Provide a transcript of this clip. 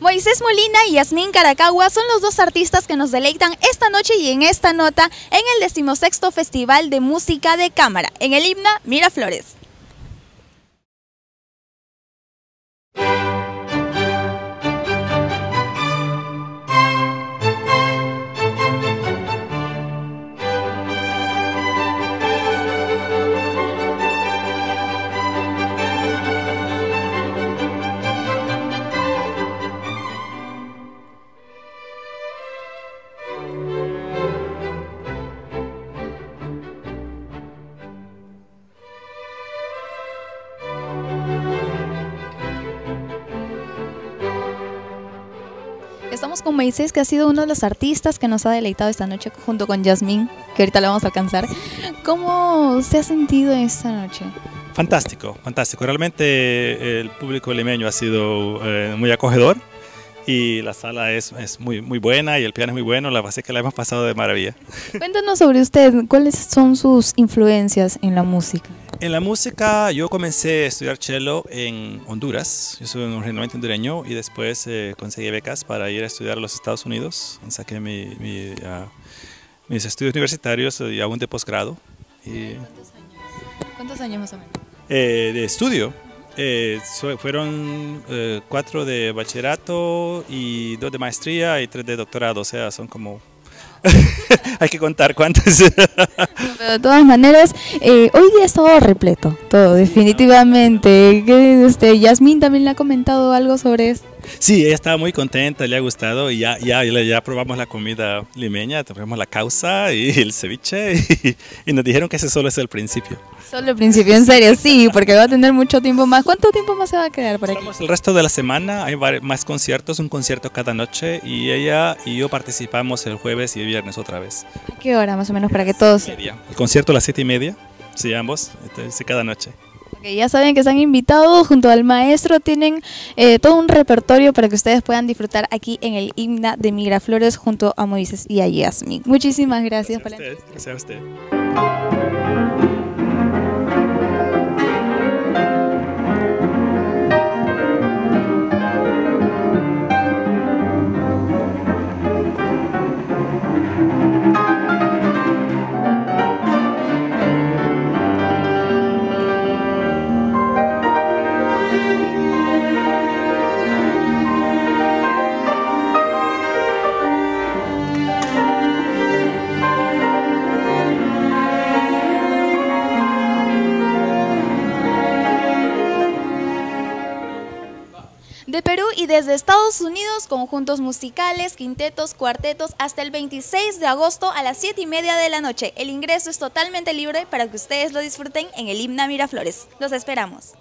Moisés Molina y Yasmín Caracagua son los dos artistas que nos deleitan esta noche y en esta nota en el decimosexto Festival de Música de Cámara, en el himna Miraflores. Estamos con Moisés, que ha sido uno de los artistas que nos ha deleitado esta noche junto con Yasmín, que ahorita le vamos a alcanzar. ¿Cómo se ha sentido esta noche? Fantástico, fantástico. Realmente el público limeño ha sido eh, muy acogedor y la sala es, es, muy, muy buena y el piano es muy bueno. La base que la hemos pasado de maravilla. Cuéntanos sobre usted, ¿cuáles son sus influencias en la música? En la música yo comencé a estudiar cello en Honduras, yo soy originalmente hondureño y después eh, conseguí becas para ir a estudiar a los Estados Unidos, saqué mi, mi, uh, mis estudios universitarios y aún de posgrado. Y, ¿Cuántos, años? ¿Cuántos años más o menos? Eh, de estudio, eh, fueron eh, cuatro de bachillerato y dos de maestría y tres de doctorado, o sea, son como hay que contar cuántos. De todas maneras, eh, hoy día ha estado repleto, todo, definitivamente. ¿Qué, este, Yasmín también le ha comentado algo sobre esto. Sí, ella estaba muy contenta, le ha gustado y ya, ya, ya probamos la comida limeña, probamos la causa y el ceviche y, y, nos dijeron que ese solo es el principio. Solo el principio, en serio, sí, porque va a tener mucho tiempo más. ¿Cuánto tiempo más se va a quedar por aquí? Estamos el resto de la semana, hay más conciertos, un concierto cada noche y ella y yo participamos el jueves y el viernes otra vez. ¿A qué hora más o menos para que todos? El concierto a las siete y media, sí, ambos, entonces, cada noche. Okay, ya saben que están invitados junto al maestro, tienen eh, todo un repertorio para que ustedes puedan disfrutar aquí en el himna de Miraflores junto a Moisés y a Yasmin. Muchísimas gracias. Gracias a usted. Gracias a usted. Perú y desde Estados Unidos, conjuntos musicales, quintetos, cuartetos, hasta el 26 de agosto a las 7 y media de la noche. El ingreso es totalmente libre para que ustedes lo disfruten en el Himna Miraflores. Los esperamos.